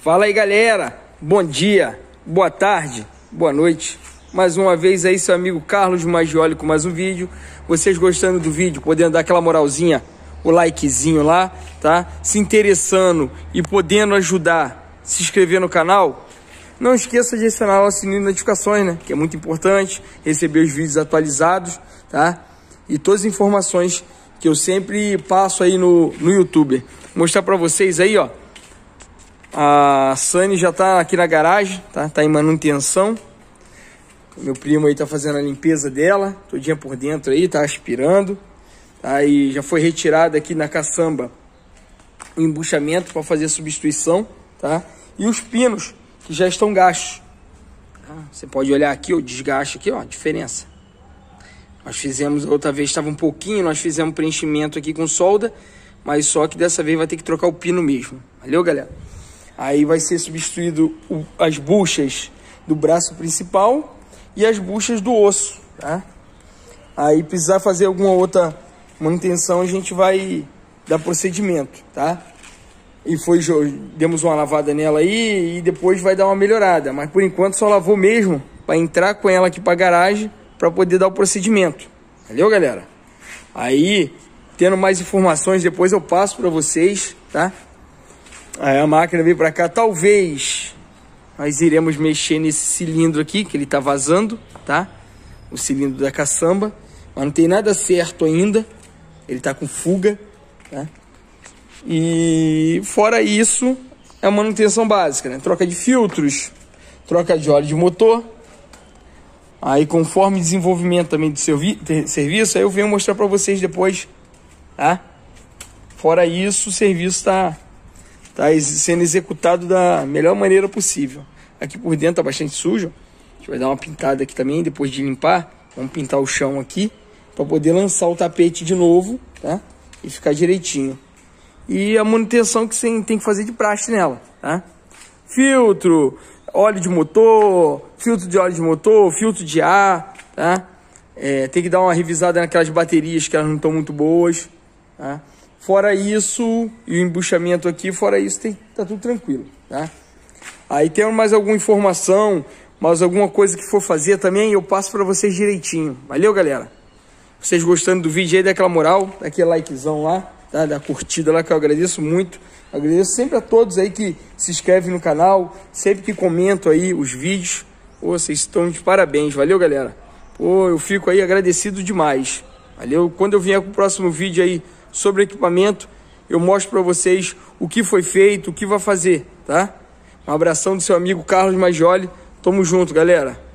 Fala aí galera, bom dia, boa tarde, boa noite. Mais uma vez aí seu amigo Carlos Magioli com mais um vídeo. Vocês gostando do vídeo, podendo dar aquela moralzinha, o likezinho lá, tá? Se interessando e podendo ajudar, se inscrever no canal. Não esqueça de acionar o sininho de notificações, né? Que é muito importante receber os vídeos atualizados, tá? E todas as informações que eu sempre passo aí no, no YouTube. Vou mostrar para vocês aí, ó. A Sunny já tá aqui na garagem, tá? Tá em manutenção. Meu primo aí tá fazendo a limpeza dela, todinha por dentro aí, tá aspirando. Aí já foi retirado aqui na caçamba o embuchamento para fazer a substituição, tá? E os pinos que já estão gastos. Tá? Você pode olhar aqui o desgaste aqui, ó, a diferença. Nós fizemos, outra vez estava um pouquinho, nós fizemos preenchimento aqui com solda, mas só que dessa vez vai ter que trocar o pino mesmo. Valeu, galera? Aí vai ser substituído as buchas do braço principal e as buchas do osso, tá? Aí precisar fazer alguma outra manutenção, a gente vai dar procedimento, tá? E foi, demos uma lavada nela aí e depois vai dar uma melhorada. Mas por enquanto só lavou mesmo para entrar com ela aqui para garagem para poder dar o procedimento. Valeu, galera? Aí, tendo mais informações, depois eu passo para vocês, tá? Aí a máquina veio para cá, talvez nós iremos mexer nesse cilindro aqui, que ele tá vazando, tá? O cilindro da caçamba, mas não tem nada certo ainda. Ele tá com fuga, tá? E fora isso, é manutenção básica, né? Troca de filtros, troca de óleo de motor, Aí, conforme desenvolvimento também do servi serviço, aí eu venho mostrar para vocês depois, tá? Fora isso, o serviço está tá sendo executado da melhor maneira possível. Aqui por dentro tá bastante sujo. A gente vai dar uma pintada aqui também, depois de limpar. Vamos pintar o chão aqui, para poder lançar o tapete de novo, tá? E ficar direitinho. E a manutenção que você tem que fazer de praxe nela, tá? Filtro, óleo de motor, filtro de óleo de motor, filtro de ar, tá? É, tem que dar uma revisada naquelas baterias que elas não estão muito boas, tá? Fora isso, e o embuchamento aqui, fora isso, tem, tá tudo tranquilo, tá? Aí tem mais alguma informação, mais alguma coisa que for fazer também, eu passo para vocês direitinho. Valeu, galera? Vocês gostando do vídeo aí, daquela moral, daquele likezão lá, tá? da curtida lá, que eu agradeço muito. Agradeço sempre a todos aí que se inscrevem no canal, sempre que comentam aí os vídeos. Pô, vocês estão de parabéns, valeu galera. Pô, eu fico aí agradecido demais. Valeu? Quando eu vier com o próximo vídeo aí sobre equipamento, eu mostro para vocês o que foi feito, o que vai fazer, tá? Um abração do seu amigo Carlos Majoli. Tamo junto, galera.